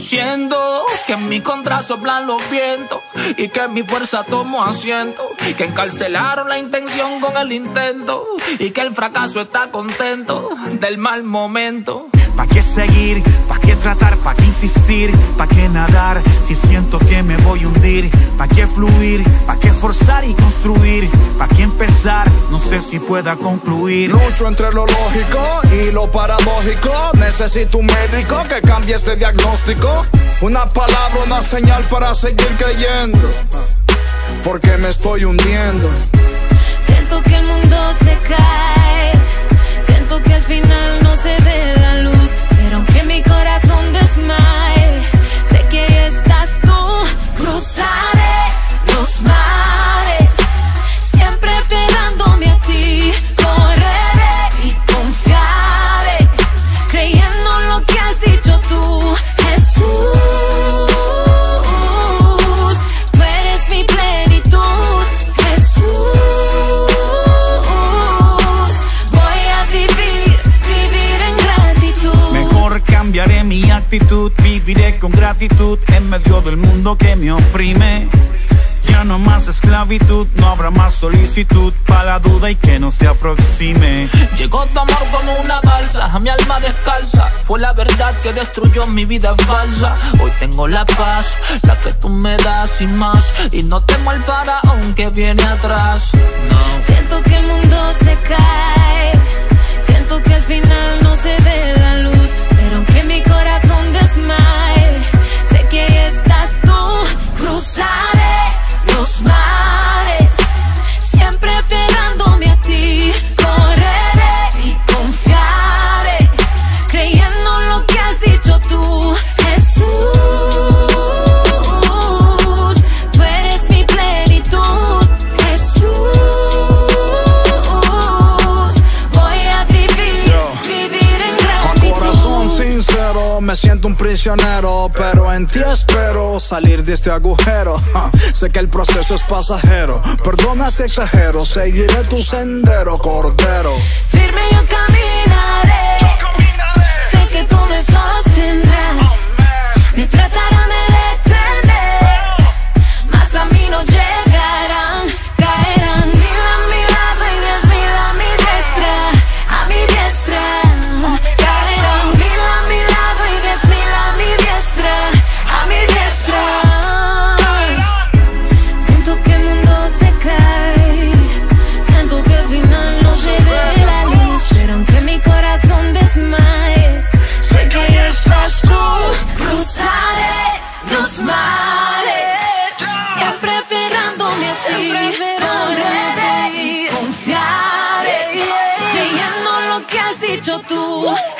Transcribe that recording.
Siento que en mi contra soplan los vientos y que mi fuerza tomó asiento. Que encarcelaron la intención con el intento y que el fracaso está contento del mal momento. ¿Pa' qué seguir? ¿Pa' qué tratar? ¿Pa' qué insistir? ¿Pa' qué nadar? Si siento que me voy a hundir ¿Pa' qué fluir? ¿Pa' qué forzar y construir? ¿Pa' qué empezar? No sé si pueda concluir. Lucho entre lo lógico y lo paradójico. Necesito un médico que cambie este diagnóstico. Una palabra, una señal para seguir creyendo. Porque me estoy hundiendo. Siento que el mundo se cae. Siento que al final no se ve la luz viviré con gratitud en medio del mundo que me oprime. Ya no más esclavitud, no habrá más solicitud para la duda y que no se aproxime. Llegó tu amor como una balsa, a mi alma descalza. Fue la verdad que destruyó mi vida falsa. Hoy tengo la paz, la que tú me das y más. Y no temo al faraón que viene atrás. No. Siento que el mundo se cae. Me siento un prisionero, pero en ti espero salir de este agujero. Sé que el proceso es pasajero, perdona si exagero, seguiré tu sendero, cordero. Firme yo caminaré. tú.